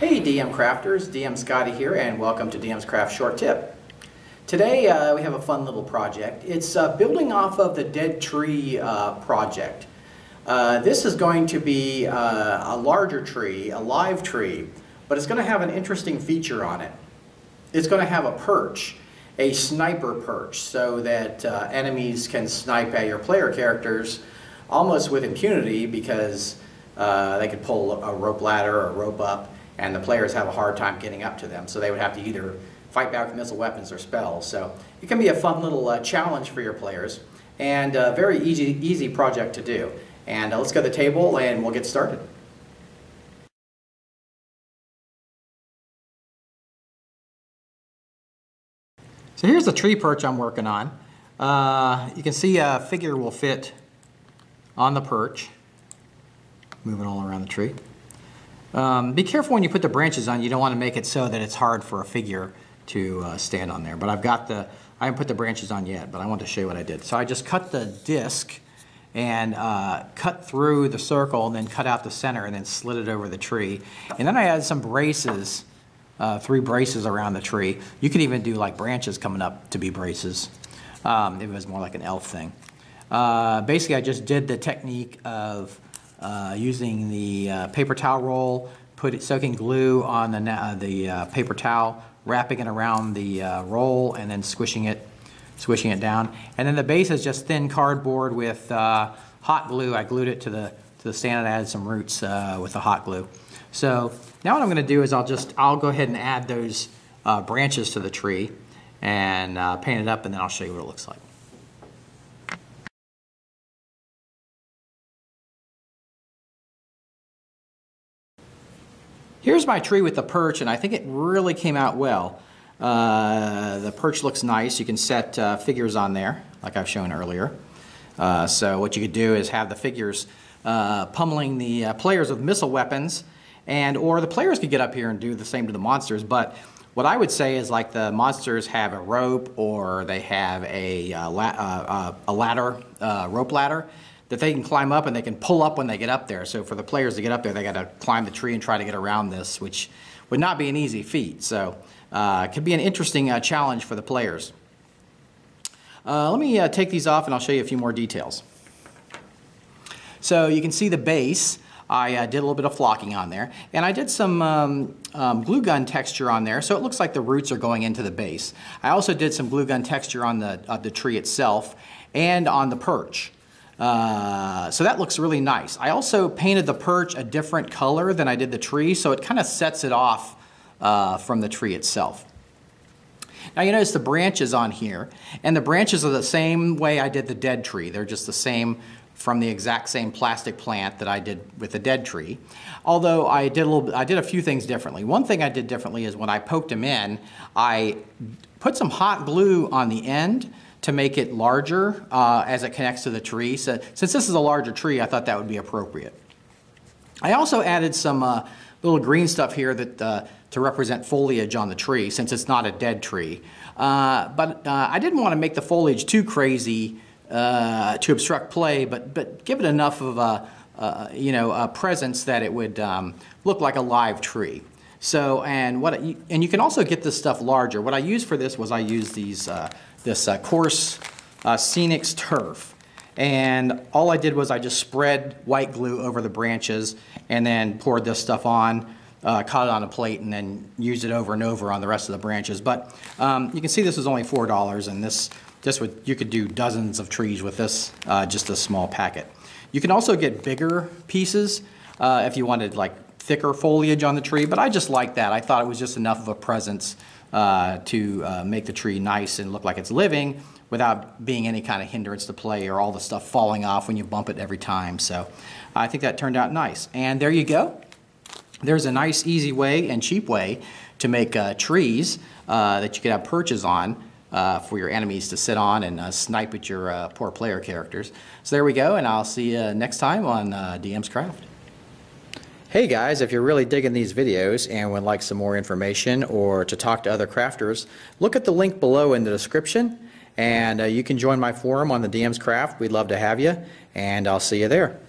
Hey DM crafters, DM Scotty here and welcome to DM's Craft Short Tip. Today uh, we have a fun little project. It's uh, building off of the Dead Tree uh, project. Uh, this is going to be uh, a larger tree, a live tree, but it's going to have an interesting feature on it. It's going to have a perch, a sniper perch, so that uh, enemies can snipe at your player characters almost with impunity because they could pull a rope ladder or a rope up and the players have a hard time getting up to them. So they would have to either fight back with missile weapons or spells. So it can be a fun little uh, challenge for your players and a very easy, easy project to do. And uh, let's go to the table and we'll get started. So here's the tree perch I'm working on. Uh, you can see a figure will fit on the perch, moving all around the tree. Um, be careful when you put the branches on. You don't want to make it so that it's hard for a figure to uh, stand on there. But I've got the, I haven't put the branches on yet, but I want to show you what I did. So I just cut the disc and uh, cut through the circle and then cut out the center and then slid it over the tree. And then I added some braces, uh, three braces around the tree. You could even do like branches coming up to be braces. Um, it was more like an elf thing. Uh, basically, I just did the technique of uh, using the uh, paper towel roll, put it, soaking glue on the, uh, the uh, paper towel, wrapping it around the uh, roll, and then squishing it, squishing it down. And then the base is just thin cardboard with hot glue. I glued it to the to the stand and added some roots with the hot glue. So now what I'm going to do is I'll just I'll go ahead and add those branches to the tree and paint it up, and then I'll show you what it looks like. Here's my tree with the perch, and I think it really came out well. Uh, the perch looks nice. You can set uh, figures on there, like I've shown earlier. Uh, so what you could do is have the figures uh, pummeling the uh, players with missile weapons, and or the players could get up here and do the same to the monsters. But what I would say is like the monsters have a rope or they have a, uh, la a ladder, rope ladder, that they can climb up and they can pull up when they get up there. So for the players to get up there, they got to climb the tree and try to get around this, which would not be an easy feat. So uh, it could be an interesting uh, challenge for the players. Uh, let me uh, take these off and I'll show you a few more details. So you can see the base. I uh, did a little bit of flocking on there. And I did some um, um, glue gun texture on there, so it looks like the roots are going into the base. I also did some glue gun texture on the, uh, the tree itself and on the perch. Uh, so that looks really nice. I also painted the perch a different color than I did the tree, so it kind of sets it off uh, from the tree itself. Now you notice the branches on here, and the branches are the same way I did the dead tree. They're just the same from the exact same plastic plant that I did with the dead tree. Although I did a little, I did a few things differently. One thing I did differently is when I poked them in, I put some hot glue on the end to make it larger uh, as it connects to the tree. So since this is a larger tree, I thought that would be appropriate. I also added some uh, little green stuff here that uh, to represent foliage on the tree since it's not a dead tree. Uh, but uh, I didn't want to make the foliage too crazy uh, to obstruct play, but, but give it enough of a, you know, a presence that it would um, look like a live tree. So, and what, and you can also get this stuff larger. What I used for this was I used these this uh, coarse uh, Scenics turf. And all I did was I just spread white glue over the branches and then poured this stuff on, uh, caught it on a plate, and then used it over and over on the rest of the branches. But um, you can see this is only $4, and this, this would, you could do dozens of trees with this, uh, just a small packet. You can also get bigger pieces uh, if you wanted like thicker foliage on the tree, but I just like that. I thought it was just enough of a presence uh, to uh, make the tree nice and look like it's living without being any kind of hindrance to play or all the stuff falling off when you bump it every time. So I think that turned out nice. And there you go. There's a nice, easy way and cheap way to make uh, trees uh, that you could have perches on uh, for your enemies to sit on and uh, snipe at your poor player characters. So there we go, and I'll see you next time on DM's Craft. Hey guys, if you're really digging these videos and would like some more information or to talk to other crafters, look at the link below in the description and uh, you can join my forum on the DM's Craft. We'd love to have you and I'll see you there.